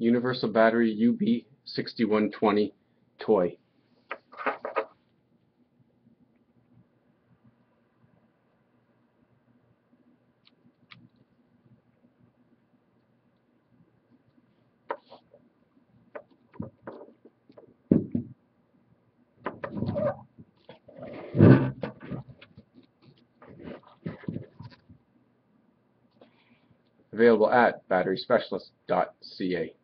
Universal Battery UB6120 toy. Available at batteryspecialist.ca.